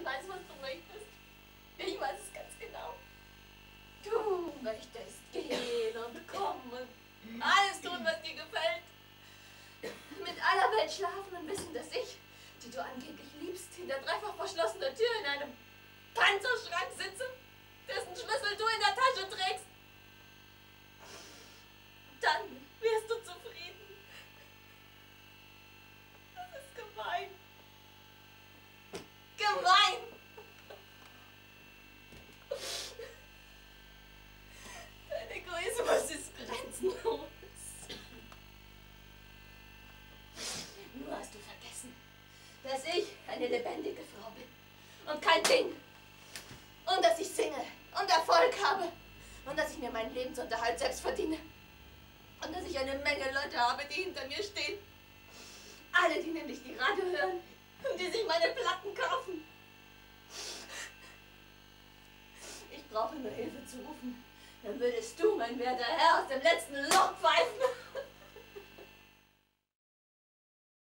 Ich weiß, was du möchtest. Ich weiß es ganz genau. Du möchtest gehen und kommen und alles tun, was dir gefällt. Mit aller Welt schlafen und wissen, dass ich, die du angeblich liebst, hinter dreifach verschlossener Tür in einem Panzerschrank sitze, dessen Schlüssel du in dass ich eine lebendige Frau bin und kein Ding. Und dass ich singe und Erfolg habe. Und dass ich mir meinen Lebensunterhalt selbst verdiene. Und dass ich eine Menge Leute habe, die hinter mir stehen. Alle, die nämlich die Radio hören und die sich meine Platten kaufen. Ich brauche nur Hilfe zu rufen. Dann würdest du, mein werter Herr, aus dem letzten Loch pfeifen.